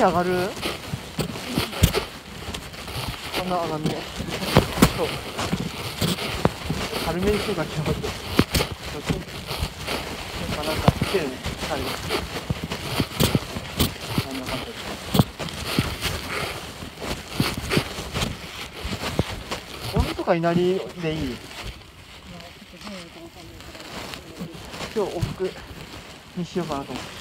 足上がるこんな上がんねそう軽めにしてか気持ちなんかなんか来てるね軽いこんな感じ鬼とか稲荷でいい今日往復にしようかなと思って。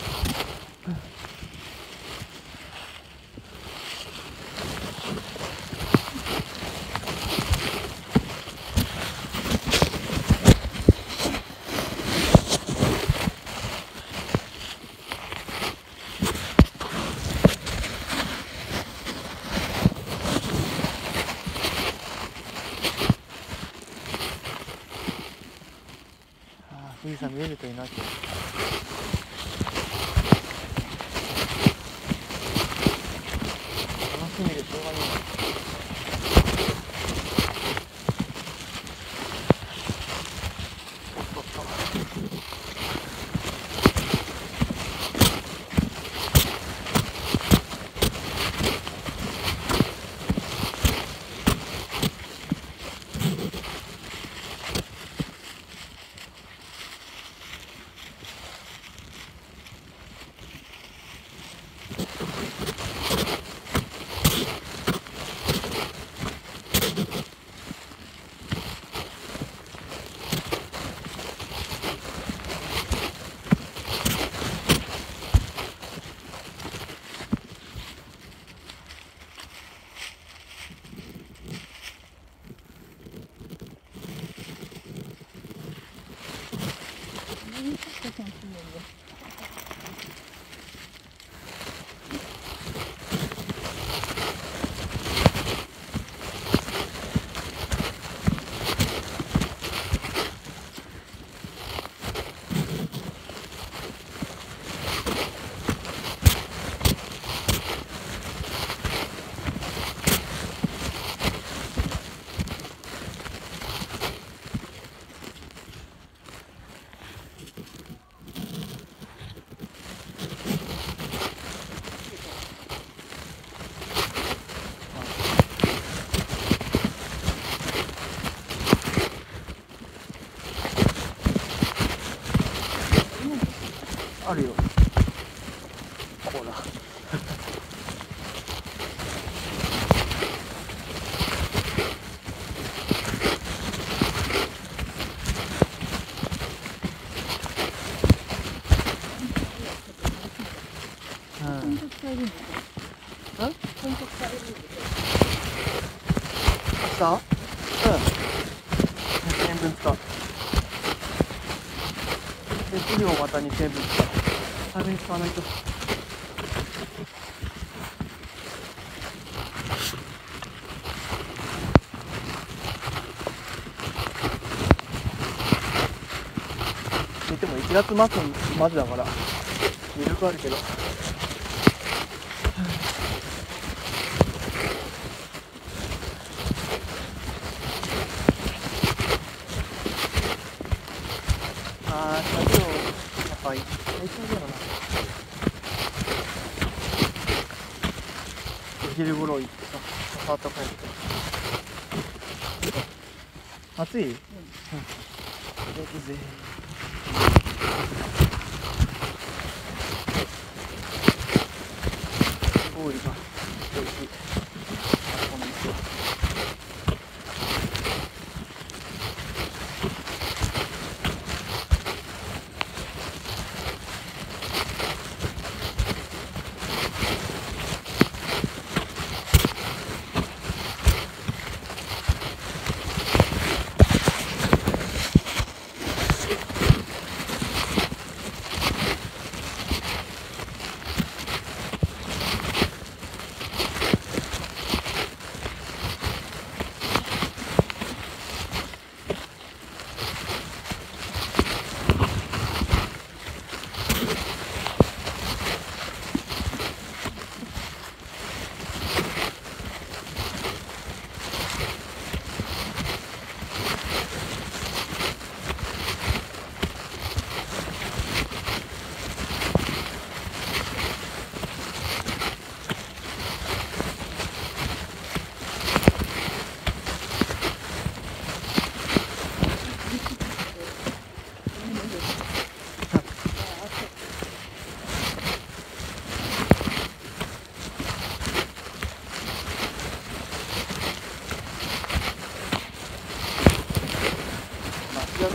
見えるといいなって。た2000円分使う。早めに使わないと。でも1月末までだから、余力あるけど。あー、作業、やっぱり、最初だよな。お昼頃行ってさ、パート帰って。暑い？うん。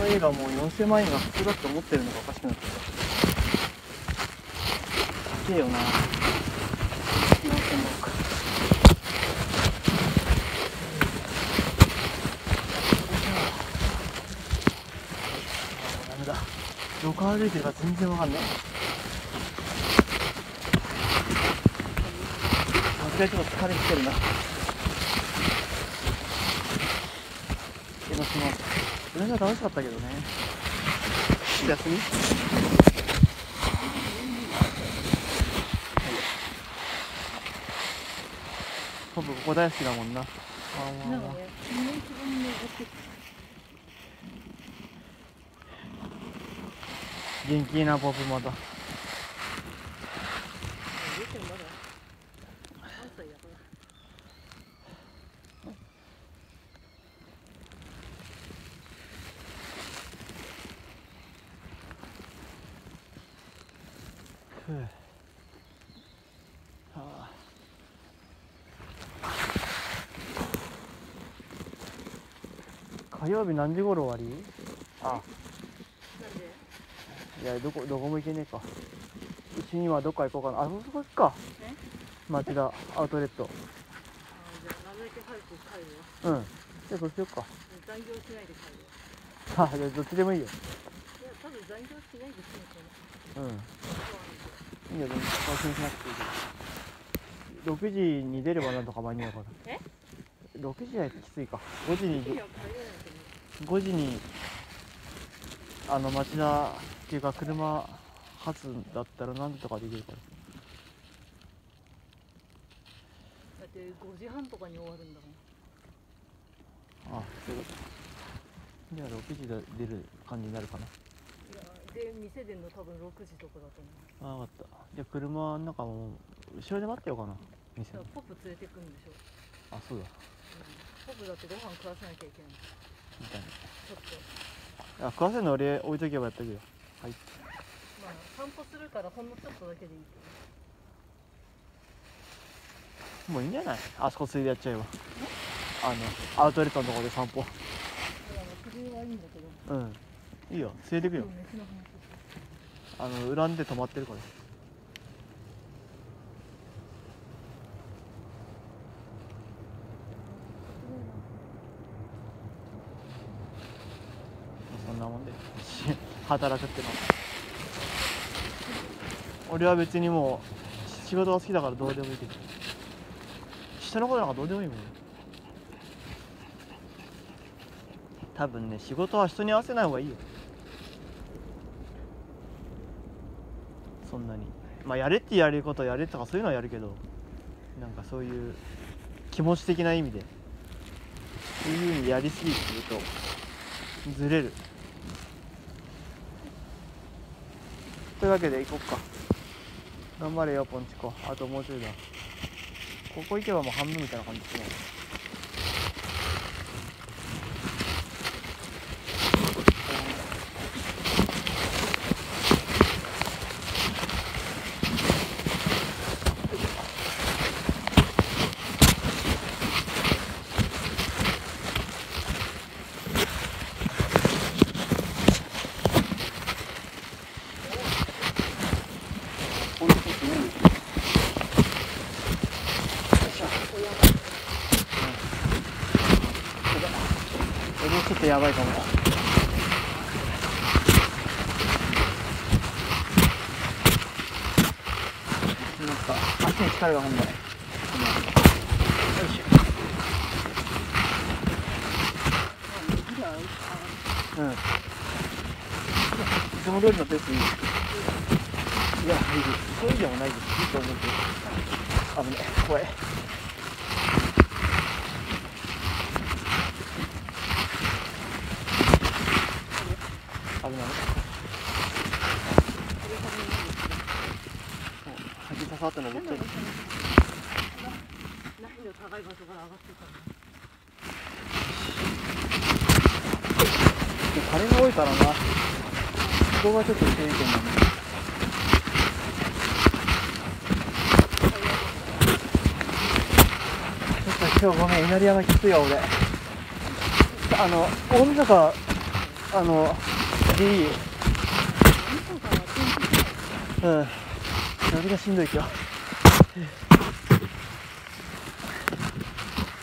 の家がも4000万円が普通だと思ってるのがおかしくなってる。高えよな。4000万かあダメだどこ歩いてるから全然わかんない。さすがちょっと疲れてるな。江ノ島楽しかったけどね。休み？トムここ大好きだもんな。あーなんかね、一番ね、僕元気なポップまた出てもまだ3歳だから。ふうはあ火曜日何時頃終わり？あいやどこどこも行けねえかうちにはどっか行こうかなあそこ行くかえ？町田アウトレットあじゃあ、なるだけ早く帰るわ。うんじゃあそうしようか残業しないで帰るわ。あじゃあどっちでもいいよいや、多分残業しないで済むかうんな。いいよ、でも、気にしなくていいけど。6時に出ればなんとか間に合うから。え ?6 時はきついか。5時に、5時に、あの、町田っていうか、車発だったらなんとかできるから。だって5時半とかに終わるんだもん。あ、そういうこと。じゃあ6時で出る感じになるかな。いや、で、店出るの多分6時とかだと思う。あ、わかった。じゃあ車の中も、後ろで待ってようかな。店。ポップ連れてくんでしょ。あ、そうだ。うん、ポップだってご飯食わせなきゃいけない。みたい。な。あ、食わせるの俺置いとけばやったけど。はい。まあ、散歩するからほんのちょっとだけでいいけど。もういいんじゃない？あそこついでやっちゃえば。あの、アウトレットのとこで散歩。だから、それはいいんだけど。うん。いいよ、連れてくよあの、裏で止まってるから。そんなもんで。し働くってのは。俺は別にもう、仕事が好きだからどうでもいいけど。人のことなんかどうでもいいもん。多分ね、仕事は人に合わせない方がいいよ。そんなにまあやれってやれることやれとかそういうのはやるけどなんかそういう気持ち的な意味でそういうふうにやりすぎてるとずれるというわけで行こっか。頑張れよポンチコ。あともうちょいだ。ここ行けばもう半分みたいな感じですねこういうことねこれちょっとやばいかもななんか足に力が入んないよいしょうんいつも通りのペースいいいや、いいです。そういでもないです。いいと思うけど。危ね、怖い。先刺さって登っちゃう。何の高い場所から上がってたの枯れが多いからな。ここがちょっと注意点なんだ。ちょっと今日ごめん、稲荷山きついわ、俺。あの、大晦日、あの D なんとかは天気うんそれがしんどい今日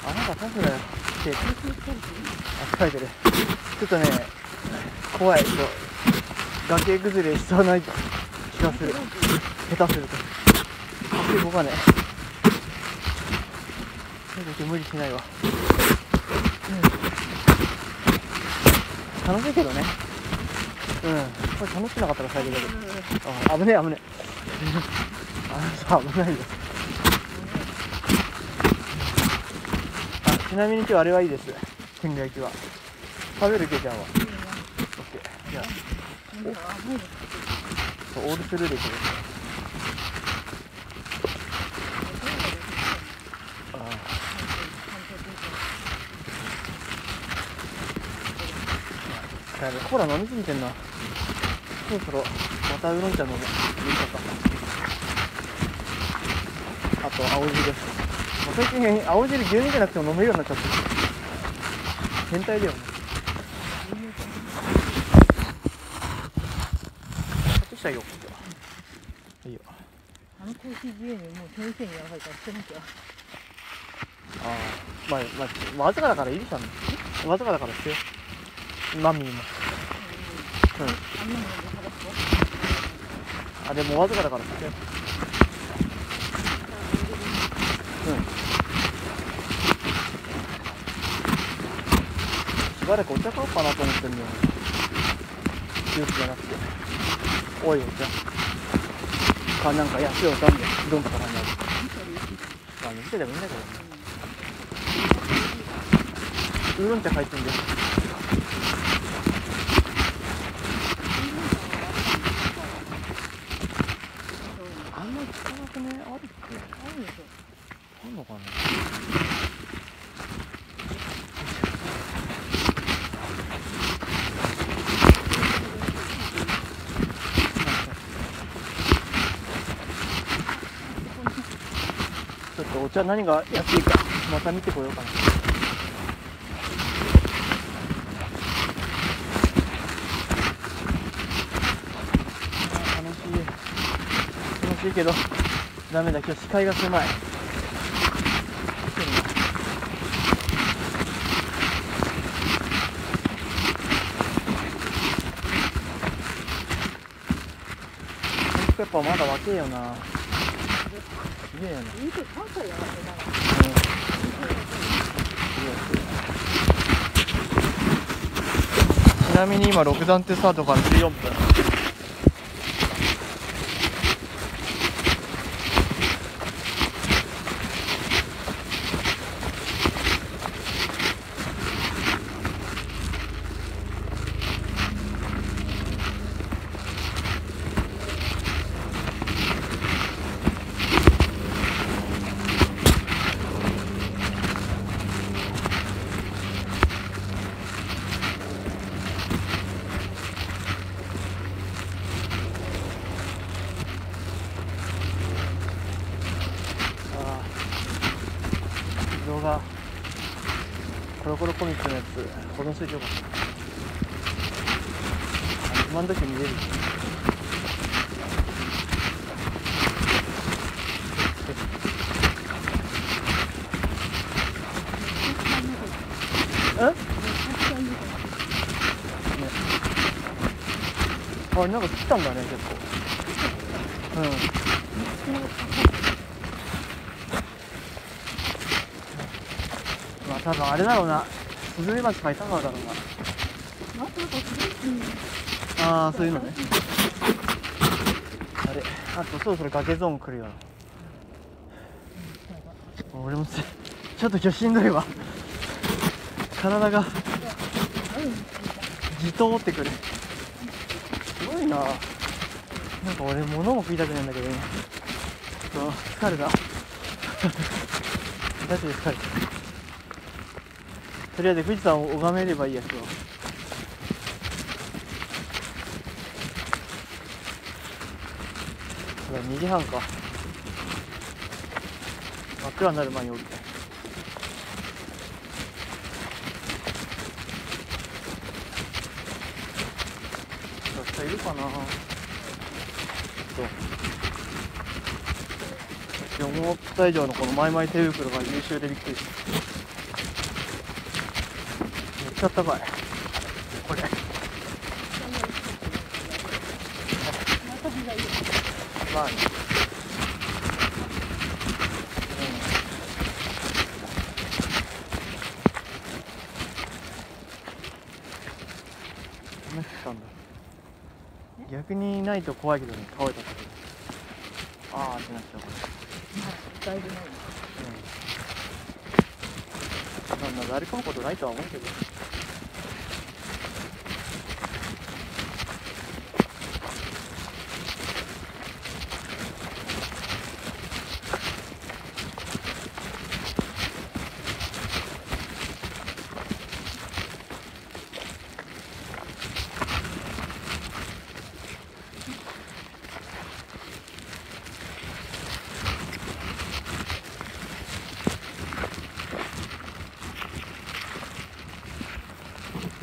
あなんかタフだよ疲れてるあ疲れてるちょっとね怖いそう崖崩れしそうな気がする下手すると足動かねえ手無理しないわ、うん、楽しいけどねうんこれ楽しくなかったら最悪だけどあ危ねえ危ねえあ危ないよあちなみに今日あれはいいです。天狗焼きは。食べるけちゃんは。オッケー。じゃあ。そうオールスルーでいくあー。やべコーラ飲みすぎてんな。そろそろまたウーロン茶飲む飲みたかあと青汁もう最近青汁牛乳じゃなくても飲めるようになっちゃってる変態だよね隠したいよ今日はいいよあのコーヒー牛乳もう先生にやばいから捨てなきゃああまあまあわずかだからいいでしょね。わずかだからしてよマミーもうんあでもわずかだから。してうん。しばらくお茶買おうかなと思ってんだよ。ジュースじゃなくて。おいお茶。かなんか安いお茶んでうどんとかなんだまあ店でもいいんだけどね。ウーロン茶入ってんだよあんまり使わなくねあるっけあるでしょあんのかなちょっとお茶何が安いかまた見てこようかな。あー楽しい楽しいけどダメだ。今日視界が狭い。ペッパーまだ若えよな。げえなちなみに今6段手スタートから14分あー動画コロコロコミックのやつ保存しといてよかった。あ暇の時見れる。え？あなんか来たんだね結構。うん。まあ多分あれだろうな。スズメバチ飼いたからだろうなああそういうのね。あれあとそろそろ崖ゾーン来るよな。俺もつちょっと今日しんどいわ。体がじとってくる。すごいな。なんか俺物も食いたくないんだけど今ちょっと疲れた。マジで疲れたとりあえず富士山を拝めればいいやつを。2時半か。真っ暗になる前に降りて。いるかな。そう思った以上のこのマイマイ手袋が優秀でびっくりした。ちゃ高いこれ。まあ。試したん。だ逆にないと怖いけどね倒れた時ああってなっちゃうこまあだいぶないれうんそんな誰かむことないとは思うけど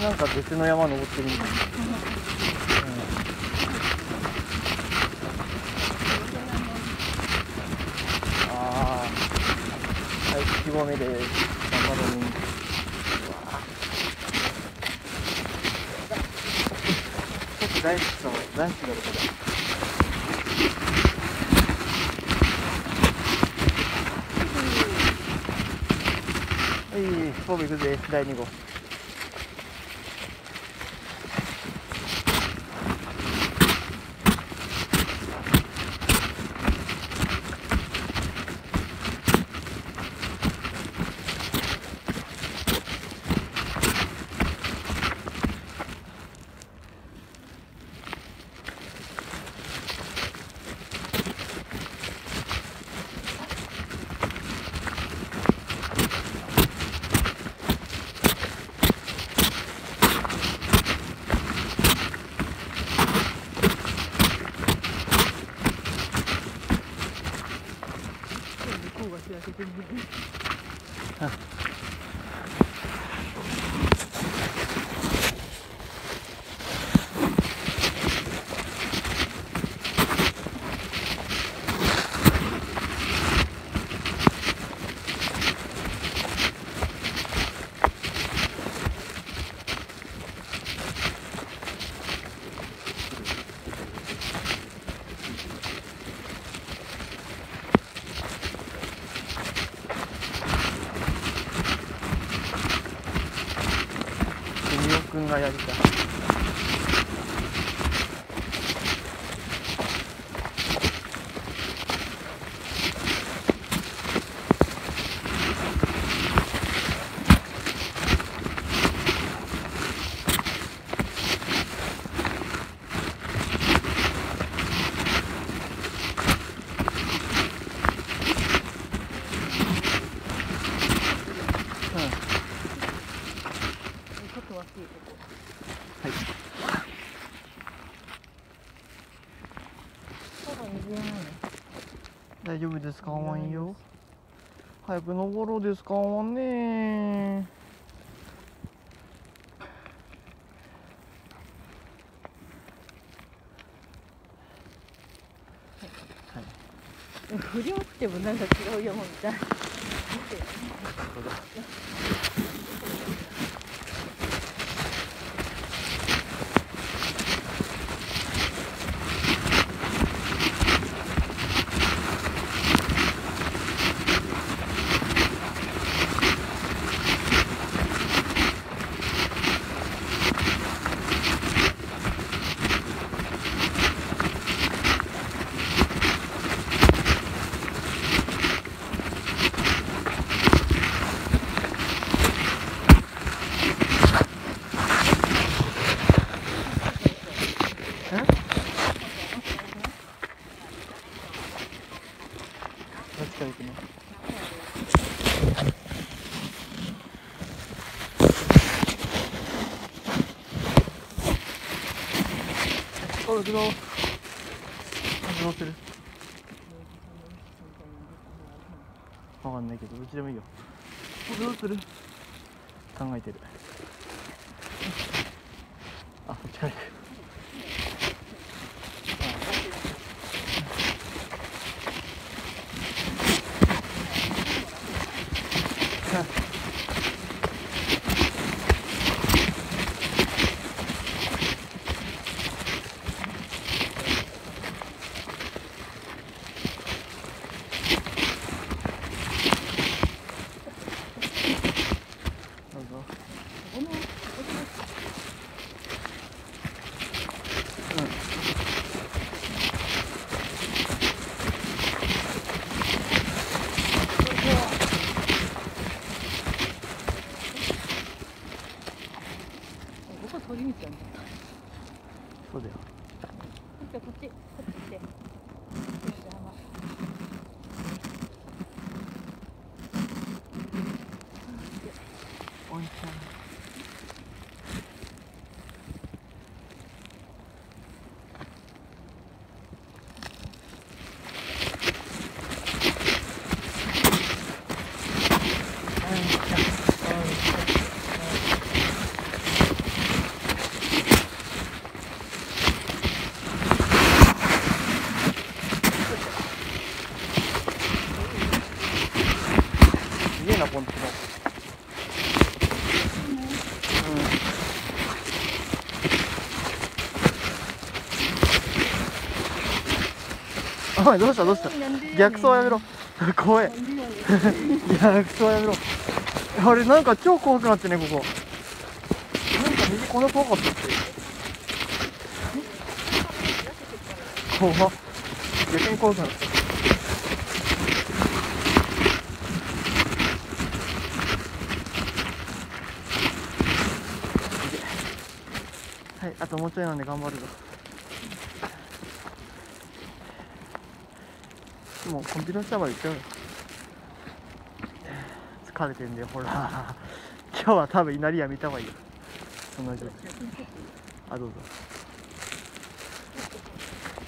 なんか別の山登ってるんだよね、うん、ああ第1号目で頑張るのにう。ちょっと大好きそう大好きだろこれはい、フォーム行くぜ、第2号。向こうが開けてるね君尾くんがやりたい。うんちょっとわきいとこはい。ただ水やないの大丈夫ですか？わんよ。早く登ろうですか？わんね振り落ちてもなんか違う山みたい見あるけどどうするわかんないけどどっちでもいいよどうする考えてるあこっちから行くどうぞこのこここ鳥道やんそうだよこっちこっちこっち来てよし山おいちゃんすげえなポンプもうんおいどうしたどうした？逆走やめろ。怖い。逆走やめろ。あれなんか超怖くなってねここ。なんか右こんな怖かったっけ怖っ。逆に怖くなった。はいあともうちょいなんで頑張るぞ。もうコンピュータースターまで行っちゃうよ疲れてんだよほら。今日は多分稲荷屋見た方がいいよ。そんな状態あどうぞ。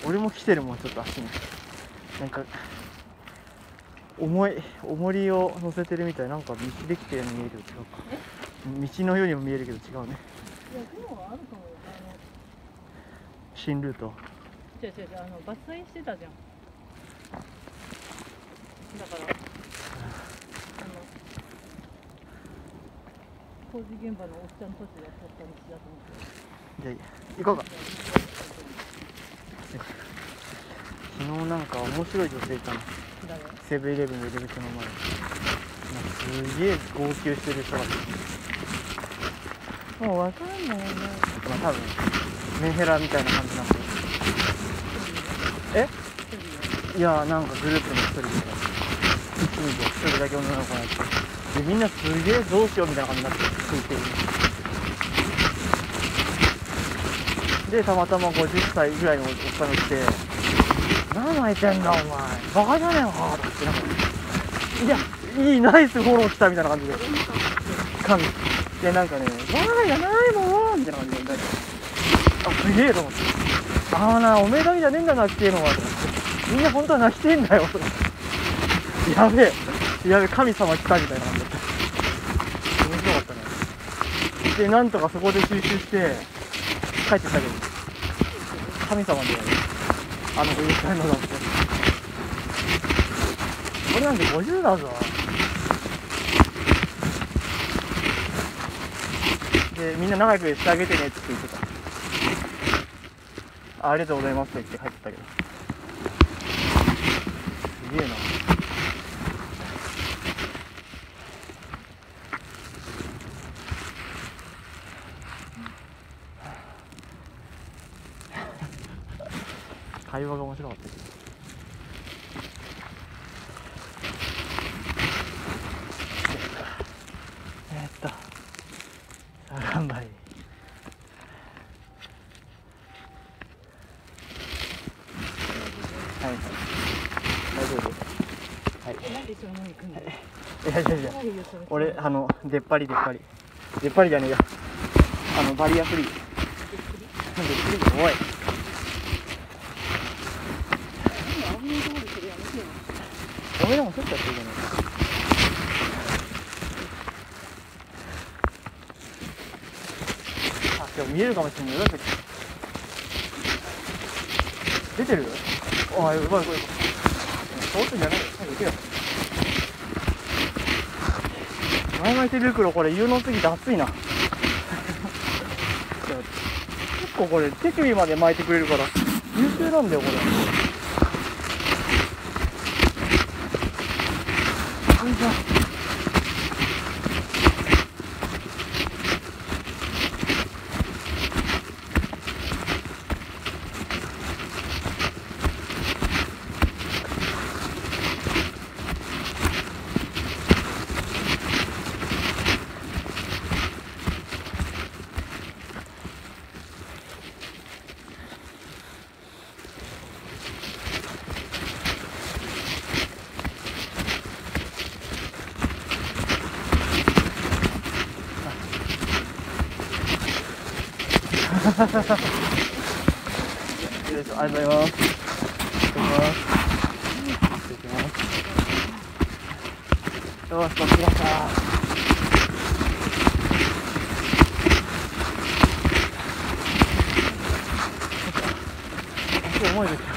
俺も来てるもんちょっと足に。なんか重い重りを乗せてるみたい。なんか道できてるように見えるよ違うか。道のようにも見えるけど違うね。いや雲はあると思うよ新ルート。違う違う違うあの伐採してたじゃんだからあの工事現場のおっちゃんたちが取った道だと思って。じゃあ行こうか。昨日なんか面白い女性いたの。誰？セブンイレブンの入り口の前。になんかすげえ号泣してる人が。もうわかんないよね。まあ多分メンヘラみたいな感じなんでえ？いやなんかグループの一人でで一人だけ女の子がい。てでみんなすげえどうしようみたい。な感じになってつい。てるでたまたま50歳ぐらい。のおっさんが来て「何泣い。てんだお前バカじゃねえのか」とかってなんか「い。やい。い。ナイスフォロー来た」みたい。な感じで神でなんかね「バカじゃない。もん」みたい。な感じであすげえと思ってああなおめえだけじゃねえんだなってい。うのはみんな本当は泣い。てんだよやべえ。やべえ神様来たみたいな感じだった面白かったね。でなんとかそこで収集して帰ってきたけど。神様だよね。あの子言ったのだって。俺なんて50だぞ。でみんな仲良くしてあげてねって言ってた。ありがとうございますって言って帰ってたけど。会話が面白かった。けどえーっとさあ頑張りはい。大丈夫。はい。いやいやいや俺あの出っ張り出っ張り。出っ張りじゃねえやあのバリアフリー。出っ張り？怖いなんで危ないところでそれやめてよ俺でもちょっとやってるじゃないかあでも見えるかもしれない。よだって出てる？おい、うまいうまいうまい通すんじゃないよ。早く行けよ。前巻いて手袋これ有能すぎて熱いな。結構これ手首まで巻いてくれるから。優秀なんだよこれ。ありがとうございます。行ってきます。行ってきます。よし、こっちだった。重いです